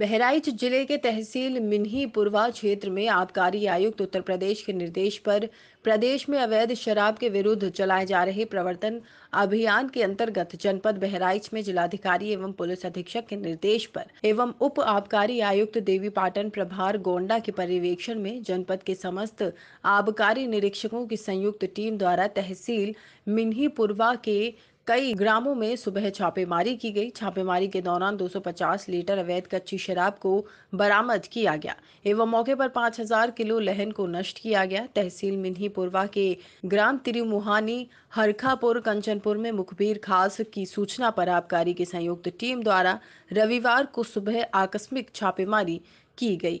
बहराइच ज़िले के तहसील मिन्ही पुरवा क्षेत्र में आबकारी आयुक्त उत्तर प्रदेश के निर्देश पर प्रदेश में अवैध शराब के विरुद्ध चलाए जा रहे प्रवर्तन अभियान के अंतर्गत जनपद बहराइच में जिलाधिकारी एवं पुलिस अधीक्षक के निर्देश पर एवं उप आबकारी आयुक्त देवी पाटन प्रभार गोंडा के पर्यवेक्षण में जनपद के समस्त आबकारी निरीक्षकों की संयुक्त टीम द्वारा तहसील मिन्ही पुरवा के कई ग्रामों में सुबह छापेमारी की गई। छापेमारी के दौरान 250 लीटर अवैध कच्ची शराब को बरामद किया गया एवं मौके पर 5000 किलो लहन को नष्ट किया गया। तहसील मिन्ही पुरवा के ग्राम तिरुमुहानी हरखापुर, कंचनपुर में मुखबिर खास की सूचना पर आबकारी की संयुक्त टीम द्वारा रविवार को सुबह आकस्मिक छापेमारी की गई।